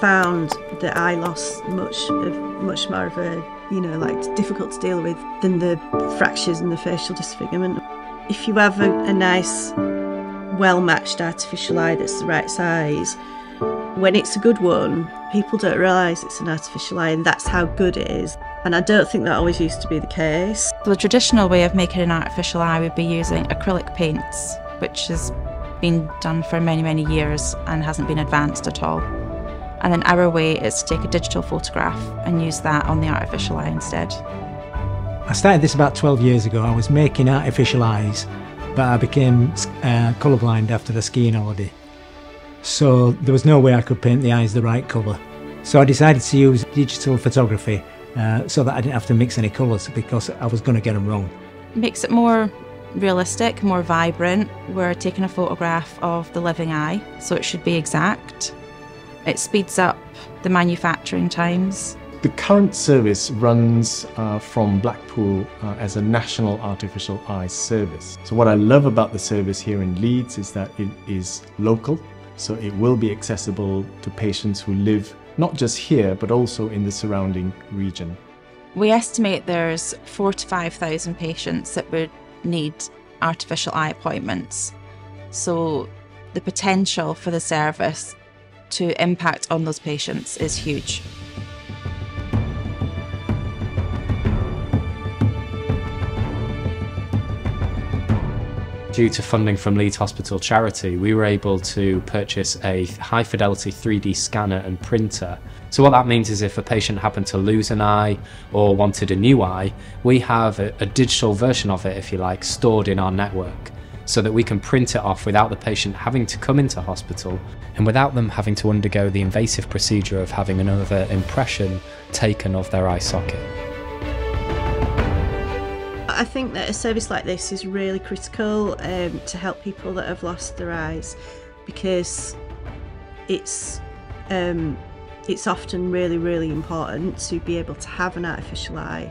found that eye loss much of, much more of a you know like difficult to deal with than the fractures and the facial disfigurement. If you have a, a nice, well matched artificial eye that's the right size, when it's a good one, people don't realise it's an artificial eye, and that's how good it is. And I don't think that always used to be the case. The traditional way of making an artificial eye would be using acrylic paints, which has been done for many, many years and hasn't been advanced at all. And then our way is to take a digital photograph and use that on the artificial eye instead. I started this about 12 years ago. I was making artificial eyes, but I became uh, colourblind after the skiing holiday. So there was no way I could paint the eyes the right colour. So I decided to use digital photography uh, so that I didn't have to mix any colours because I was going to get them wrong. Makes it more realistic, more vibrant. We're taking a photograph of the living eye, so it should be exact. It speeds up the manufacturing times. The current service runs uh, from Blackpool uh, as a national artificial eye service. So what I love about the service here in Leeds is that it is local, so it will be accessible to patients who live not just here but also in the surrounding region. We estimate there's four to 5,000 patients that would need artificial eye appointments. So the potential for the service to impact on those patients is huge. Due to funding from Leeds Hospital Charity, we were able to purchase a high fidelity 3D scanner and printer. So, what that means is if a patient happened to lose an eye or wanted a new eye, we have a, a digital version of it, if you like, stored in our network so that we can print it off without the patient having to come into hospital and without them having to undergo the invasive procedure of having another impression taken of their eye socket. I think that a service like this is really critical um, to help people that have lost their eyes because it's um, it's often really really important to be able to have an artificial eye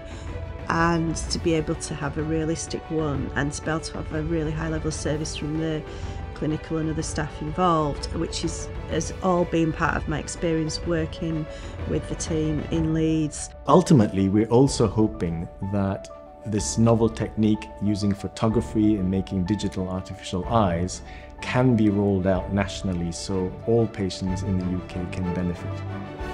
and to be able to have a realistic one and to be able to have a really high level of service from the clinical and other staff involved which is has all been part of my experience working with the team in Leeds. Ultimately we're also hoping that this novel technique using photography and making digital artificial eyes can be rolled out nationally so all patients in the UK can benefit.